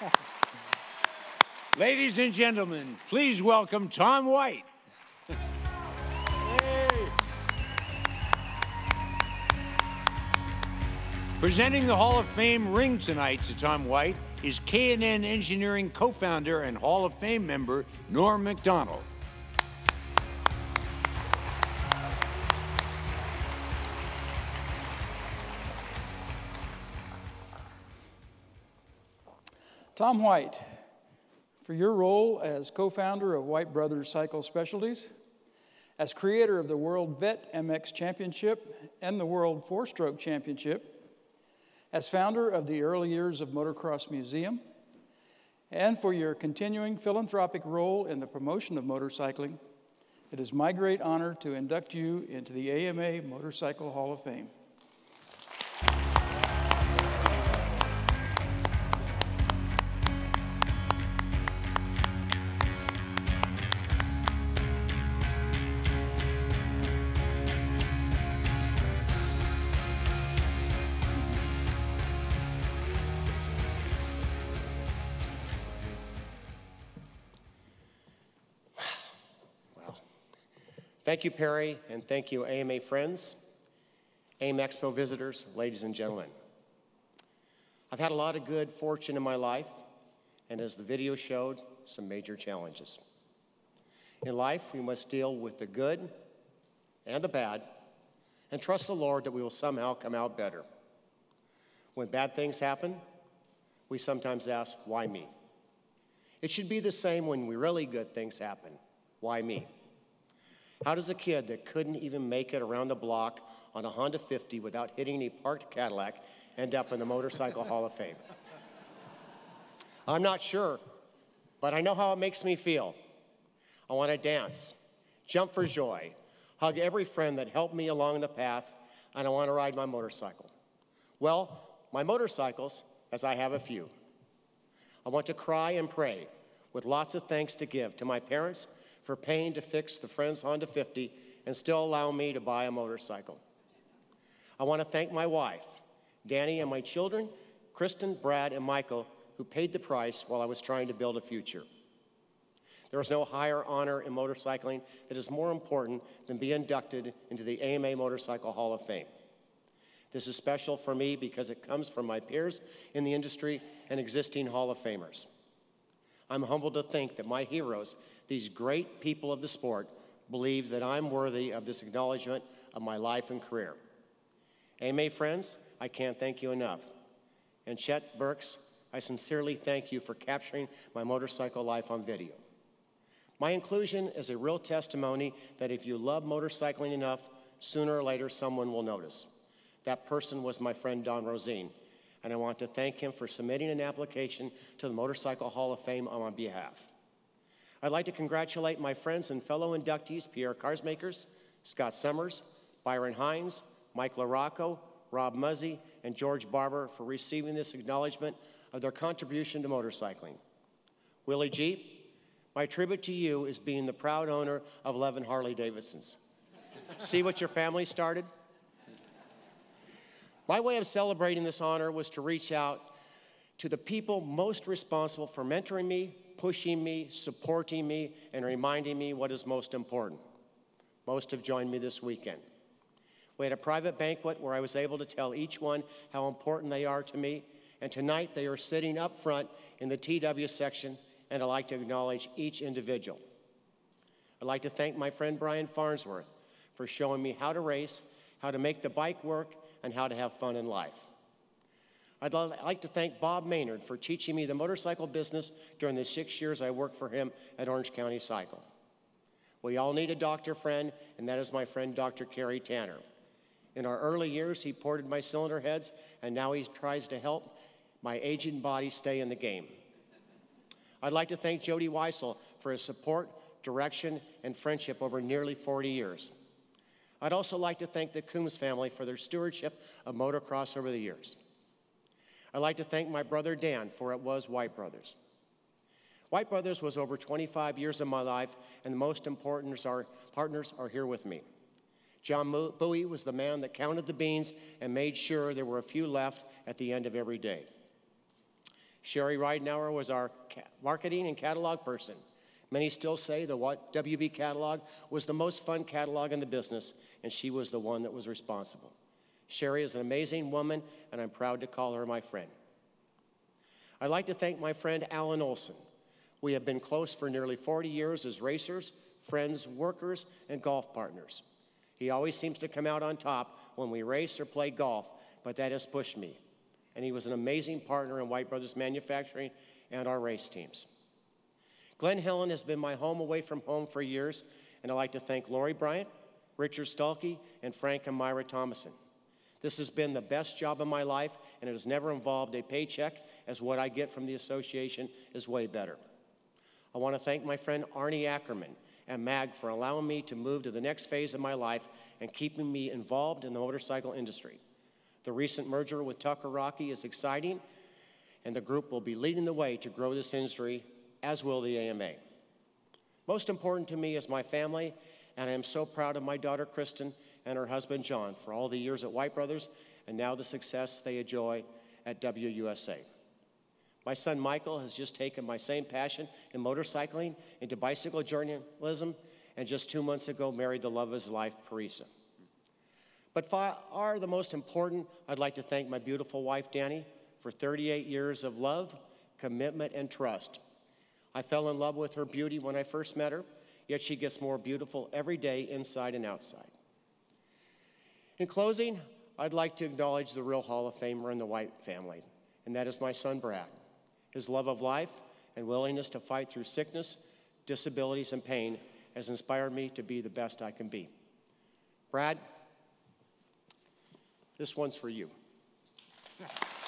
Ladies and gentlemen, please welcome Tom White. Presenting the Hall of Fame ring tonight to Tom White is K&N Engineering co-founder and Hall of Fame member Norm McDonald. Tom White, for your role as co founder of White Brothers Cycle Specialties, as creator of the World Vet MX Championship and the World Four Stroke Championship, as founder of the Early Years of Motocross Museum, and for your continuing philanthropic role in the promotion of motorcycling, it is my great honor to induct you into the AMA Motorcycle Hall of Fame. Thank you, Perry, and thank you, AMA friends, AIM Expo visitors, ladies and gentlemen. I've had a lot of good fortune in my life, and as the video showed, some major challenges. In life, we must deal with the good and the bad, and trust the Lord that we will somehow come out better. When bad things happen, we sometimes ask, why me? It should be the same when really good things happen. Why me? How does a kid that couldn't even make it around the block on a Honda 50 without hitting a parked Cadillac end up in the Motorcycle Hall of Fame? I'm not sure, but I know how it makes me feel. I want to dance, jump for joy, hug every friend that helped me along the path, and I want to ride my motorcycle. Well, my motorcycles, as I have a few. I want to cry and pray with lots of thanks to give to my parents for paying to fix the Friends Honda 50 and still allow me to buy a motorcycle. I want to thank my wife, Danny, and my children, Kristen, Brad, and Michael, who paid the price while I was trying to build a future. There is no higher honor in motorcycling that is more important than be inducted into the AMA Motorcycle Hall of Fame. This is special for me because it comes from my peers in the industry and existing Hall of Famers. I'm humbled to think that my heroes, these great people of the sport, believe that I'm worthy of this acknowledgement of my life and career. AMA friends, I can't thank you enough. And Chet Burks, I sincerely thank you for capturing my motorcycle life on video. My inclusion is a real testimony that if you love motorcycling enough, sooner or later someone will notice. That person was my friend Don Rosine, and I want to thank him for submitting an application to the Motorcycle Hall of Fame on my behalf. I'd like to congratulate my friends and fellow inductees, Pierre Karsmakers, Scott Summers, Byron Hines, Mike LaRocco, Rob Muzzy, and George Barber for receiving this acknowledgement of their contribution to motorcycling. Willie G, my tribute to you is being the proud owner of 11 Harley Davidsons. See what your family started? My way of celebrating this honor was to reach out to the people most responsible for mentoring me, pushing me, supporting me, and reminding me what is most important. Most have joined me this weekend. We had a private banquet where I was able to tell each one how important they are to me, and tonight they are sitting up front in the TW section, and I'd like to acknowledge each individual. I'd like to thank my friend Brian Farnsworth for showing me how to race, how to make the bike work, and how to have fun in life. I'd like to thank Bob Maynard for teaching me the motorcycle business during the six years I worked for him at Orange County Cycle. We all need a doctor friend, and that is my friend Dr. Kerry Tanner. In our early years, he ported my cylinder heads, and now he tries to help my aging body stay in the game. I'd like to thank Jody Weisel for his support, direction, and friendship over nearly 40 years. I'd also like to thank the Coombs family for their stewardship of motocross over the years. I'd like to thank my brother Dan, for it was White Brothers. White Brothers was over 25 years of my life, and the most important are, partners are here with me. John Bowie was the man that counted the beans and made sure there were a few left at the end of every day. Sherry Ridenauer was our marketing and catalog person. Many still say the WB catalog was the most fun catalog in the business, and she was the one that was responsible. Sherry is an amazing woman, and I'm proud to call her my friend. I'd like to thank my friend Alan Olson. We have been close for nearly 40 years as racers, friends, workers, and golf partners. He always seems to come out on top when we race or play golf, but that has pushed me. And he was an amazing partner in White Brothers Manufacturing and our race teams. Glen Helen has been my home away from home for years, and I'd like to thank Lori Bryant, Richard Stulke, and Frank and Myra Thomason. This has been the best job of my life, and it has never involved a paycheck, as what I get from the association is way better. I want to thank my friend Arnie Ackerman and MAG for allowing me to move to the next phase of my life and keeping me involved in the motorcycle industry. The recent merger with Tucker Rocky is exciting, and the group will be leading the way to grow this industry, as will the AMA. Most important to me is my family, and I am so proud of my daughter Kristen and her husband John for all the years at White Brothers and now the success they enjoy at WUSA. My son Michael has just taken my same passion in motorcycling into bicycle journalism, and just two months ago married the love of his life, Parisa. But far the most important, I'd like to thank my beautiful wife, Danny, for 38 years of love, commitment, and trust. I fell in love with her beauty when I first met her, yet she gets more beautiful every day, inside and outside. In closing, I'd like to acknowledge the real Hall of Famer in the White family, and that is my son, Brad. His love of life and willingness to fight through sickness, disabilities, and pain has inspired me to be the best I can be. Brad, this one's for you.